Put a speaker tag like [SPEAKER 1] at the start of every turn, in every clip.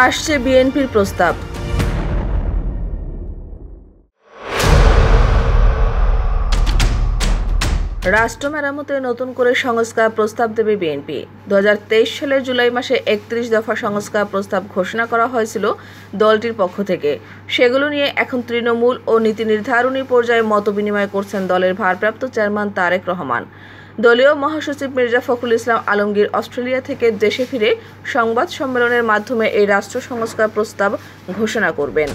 [SPEAKER 1] আসছে বিএনপির প্রস্তাব। রাষ্ট্র মেরামতে নতুন করে সংস্কার প্রস্তাব দেবে বিএনপি। দু হাজার তেইশ সালের জুলাই মাসে একত্রিশ দফা সংস্কার প্রস্তাব ঘোষণা করা হয়েছিল দলটির পক্ষ থেকে। সেগুলো নিয়ে এখন তৃণমূল ও নীতি নির্ধারণী পর্যায়ে মত বিনিময় করছেন দলের ভারপ্রাপ্ত চেয়ারম্যান তারেক রহমান। দলীয় মহাসচিব মির্জা ফখরুল ইসলাম আলমগীর অস্ট্রেলিয়া থেকে দেশে ফিরে সংবাদ সম্মেলনের মাধ্যমে এই রাষ্ট্র সংস্কার প্রস্তাব ঘোষণা করবেন।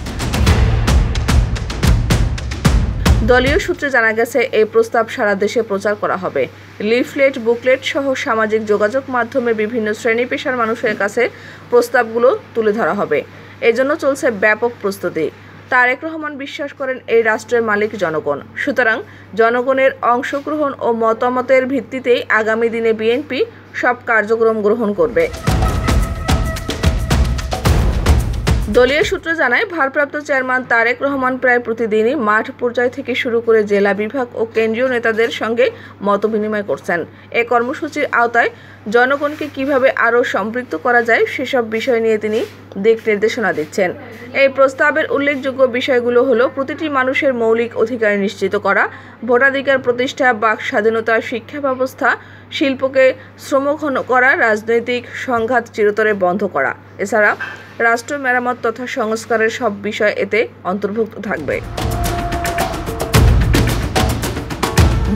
[SPEAKER 1] দলীয় সূত্রে জানা গেছে, এই প্রস্তাব সারা দেশে প্রচার করা হবে। লিফলেট, বুকলেট সহ সামাজিক যোগাযোগ মাধ্যমে বিভিন্ন শ্রেণি পেশার মানুষের কাছে প্রস্তাবগুলো তুলে ধরা হবে। এজন্য চলছে ব্যাপক প্রস্তুতি। তারেক রহমান বিশ্বাস করেন এই রাষ্ট্রের মালিক জনগণ। সুতরাং জনগণের অংশগ্রহণ ও মতামতের ভিত্তিতেই আগামী দিনে বিএনপি সব কার্যক্রম গ্রহণ করবে। দলীয় সূত্র জানায়, ভারপ্রাপ্ত চেয়ারম্যান তারেক রহমান প্রায় প্রতিদিনই মাঠ পর্যায় থেকে শুরু করে জেলা বিভাগ ও কেন্দ্রীয় নেতাদের সঙ্গে মতবিনিময় করছেন। এ কর্মসূচির আওতায় জনগণকে কীভাবে আরও সম্পৃক্ত করা যায়, সেসব বিষয় নিয়ে তিনি দিক নির্দেশনা দিচ্ছেন। এই প্রস্তাবের উল্লেখযোগ্য বিষয়গুলো হলো, প্রতিটি মানুষের মৌলিক অধিকার নিশ্চিত করা, ভোটাধিকার প্রতিষ্ঠা, বাক স্বাধীনতা শিক্ষা ব্যবস্থা, শিল্পকে শ্রমঘন করা, রাজনৈতিক সংঘাত চিরতরে বন্ধ করা। এছাড়া রাষ্ট্র মেরামত তথা সংস্কারের সব বিষয় এতে অন্তর্ভুক্ত থাকবে।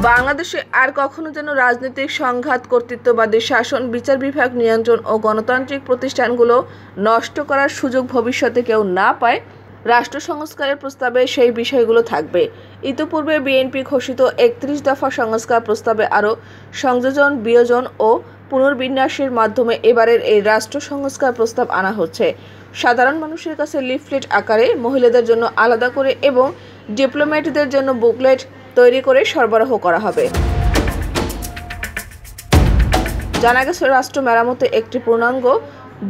[SPEAKER 1] বাংলাদেশে আর কখনো যেন রাজনৈতিক সংঘাত, কর্তৃত্ববাদী শাসন, বিচার বিভাগ, নিয়ন্ত্রণ ও গণতান্ত্রিক প্রতিষ্ঠানগুলো নষ্ট করার সুযোগ ভবিষ্যতে কেউ না পায়, রাষ্ট্র সংস্কারের প্রস্তাবে সেই বিষয়গুলো থাকবে। ইতিপূর্বে বিএনপি ঘোষিত একত্রিশ দফা সংস্কার প্রস্তাবে আরও সংযোজন, বিয়োজন ও পুনর্বিন্যাসের মাধ্যমে এবারের এই রাষ্ট্র সংস্কার প্রস্তাব আনা হচ্ছে। সাধারণ মানুষের কাছে লিফলেট আকারে মহিলাদের জন্য আলাদা করে এবং ডিপ্লোম্যাটদের জন্য বুকলেট তৈরি করে সরবরাহ করা হবে। জানা গেছে, রাষ্ট্র মেরামতে একটি পূর্ণাঙ্গ,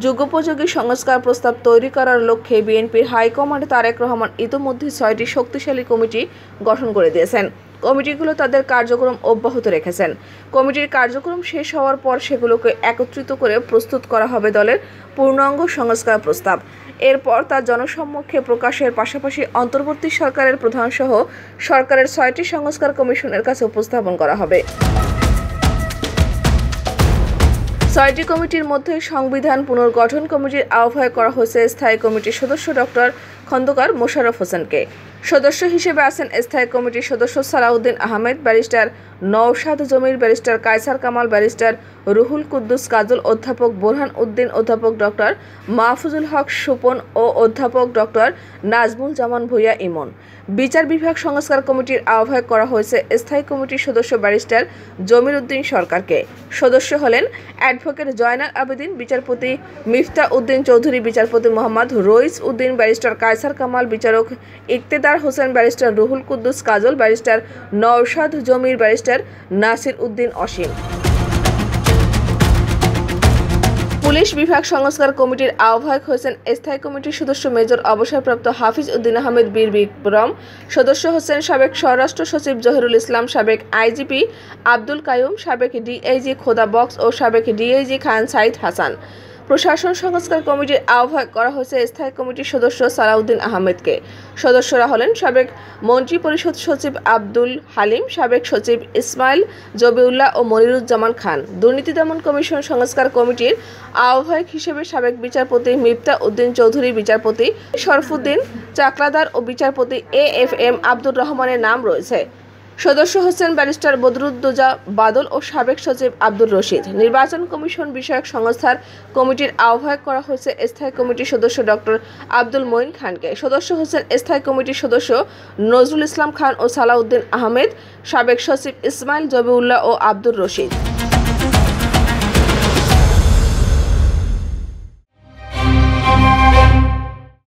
[SPEAKER 1] যুগোপযোগী সংস্কার প্রস্তাব তৈরি করার লক্ষ্যে বিএনপির হাইকমান্ড তারেক রহমান ইতোমধ্যে ছয়টি শক্তিশালী কমিটি গঠন করে দিয়েছেন। কমিটিগুলো তাদের কার্যক্রম অব্যাহত রেখেছেন। কমিটির কার্যক্রম শেষ হওয়ার পর সেগুলোকে একত্রিত করে প্রস্তুত করা হবে দলের পূর্ণাঙ্গ সংস্কার প্রস্তাব। এরপর তা জনসম্মুখে প্রকাশের পাশাপাশি অন্তর্বর্তী সরকারের প্রধানসহ সরকারের ছয়টি সংস্কার কমিশনের কাছে উপস্থাপন করা হবে। ছয়টি কমিটির মধ্যে সংবিধান পুনর্গঠন কমিটির আহ্বায়ক করা হয়েছে। স্থায়ী কমিটির সদস্য ডক্টর খন্দকার মোশাররফ হোসেনকে। সদস্য হিসেবে আছেন স্থায়ী কমিটির সদস্য Salauddin Ahmed, barrister Naushad Zamir, barrister Kaiser Kamal, barrister Ruhul Quddus Kajal, অধ্যাপক বোরহান উদ্দিন, অধ্যাপক ডক্টর মাহফুজুল হক সুপন ও অধ্যাপক ডক্টর নাজমুল জামান ভুইয়া ইমন। বিচার বিভাগ সংস্কার কমিটির আহ্বায়ক করা হয়েছে স্থায়ী কমিটির সদস্য ব্যারিস্টার জমির উদ্দিন সরকারকে। সদস্য হলেন অ্যাডভোকেট জয়নাল আবেদিন, বিচারপতি মিফতা উদ্দিন চৌধুরী, বিচারপতি মোহাম্মদ রইস উদ্দিন, ব্যারিস্টার কায়সার কামাল বিচারক, Iktedar Hossain barrister Ruhul Kuddus, Kajal barrister Nawshad Jamir barrister Nasir Uddin Asim. Police বিভাগ সংস্কার কমিটির আহ্বায়ক হয়েছেন স্থায়ী কমিটির সদস্য মেজর অবসরপ্রাপ্ত হাফিজ উদ্দিন আহমেদ বীর বিক্রম, সদস্য হোসেন সাবেক স্বরাষ্ট্র সচিব জহিরুল ইসলাম, সাবেক আইজিপি আব্দুল কায়ুম সাবেক ডিআইজি খোদা বক্স ও সাবেক ডিআইজি খান সাইদ হাসান। প্রশাসন সংস্কার কমিটির আহ্বায়ক করা হয়েছে স্থায়ী কমিটির সদস্য সালাউদ্দিন আহমেদকে। সদস্যরা হলেন সাবেক মন্ত্রী পরিষদ সচিব আব্দুল হালিম, সাবেক সচিব ইসমাইল জবিউল্লাহ ও মনিরুজ্জামান খান। দুর্নীতি দমন কমিশন সংস্কার কমিটির আহ্বায়ক হিসেবে সাবেক বিচারপতি মিফতা উদ্দিন চৌধুরী, বিচারপতি শরফুদ্দিন চাকলাদার ও বিচারপতি এ এফ এম আব্দুর রহমানের নাম রয়েছে। সদস্য হোসেন ব্যারিস্টার বদরুদ্দোজা বাদল ও সাবেক সচিব আব্দুর রশিদ। নির্বাচন কমিশন বিষয়ক সংস্থার কমিটির আহ্বায়ক করা হয়েছে স্থায়ী কমিটির সদস্য ডক্টর আব্দুল মঈন খানকে। সদস্য হোসেন স্থায়ী কমিটির সদস্য নজরুল ইসলাম খান ও সালাউদ্দিন আহমেদ, সাবেক সচিব ইসমাইল জবিউল্লাহ ও আব্দুর রশিদ।